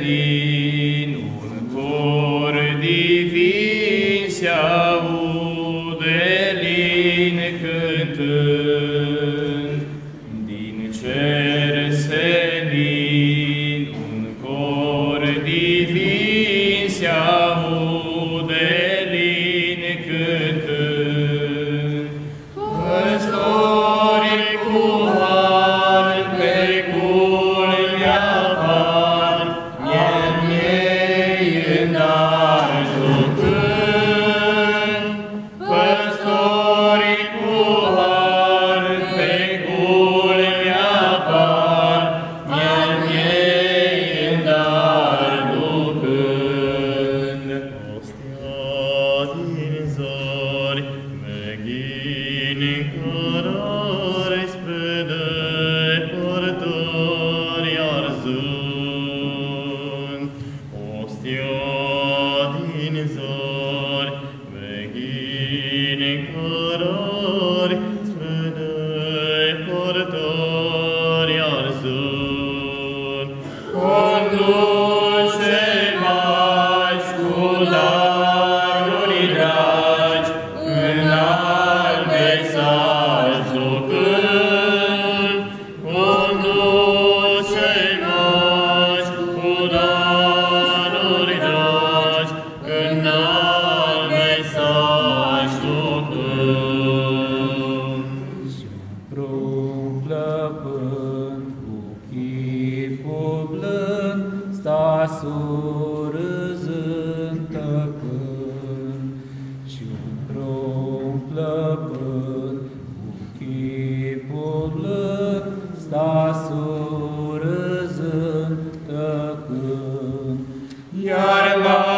Din Ostia din Iar Maica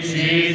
și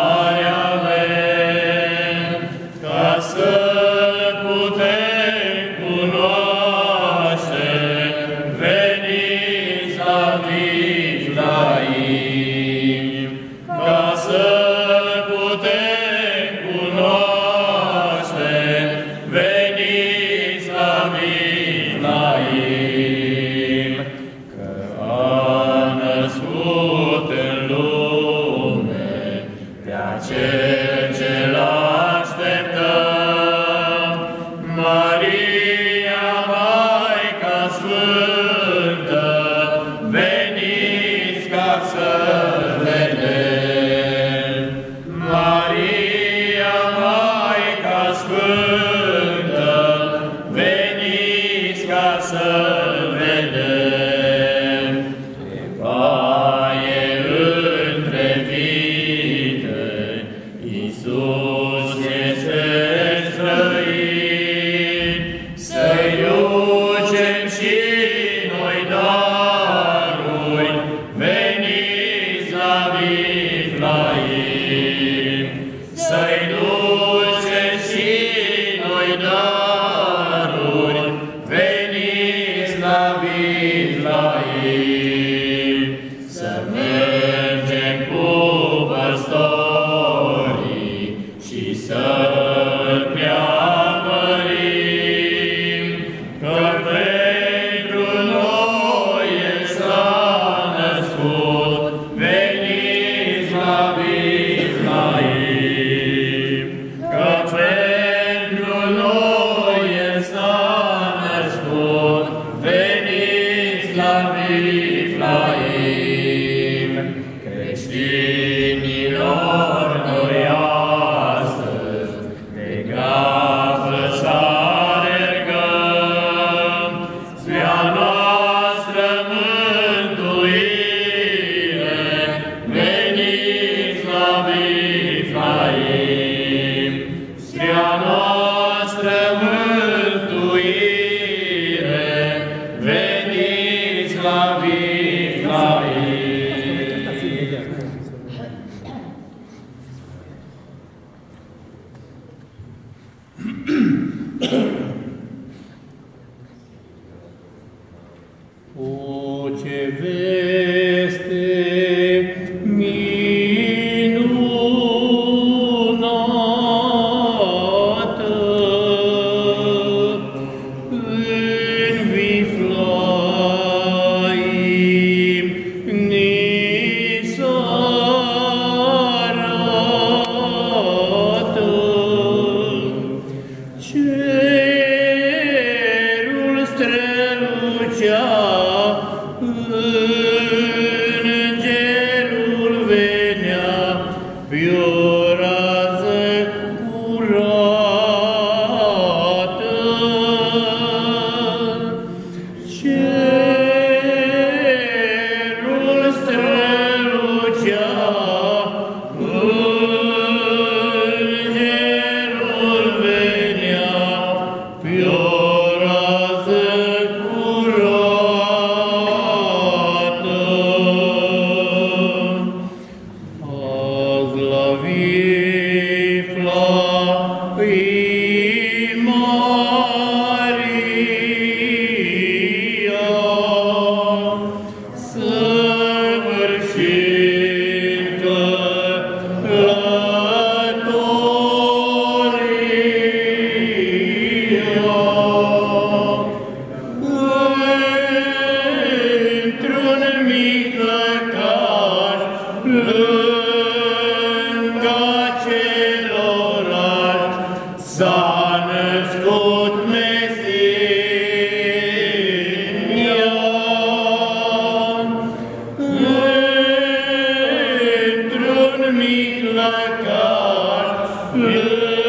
Amém.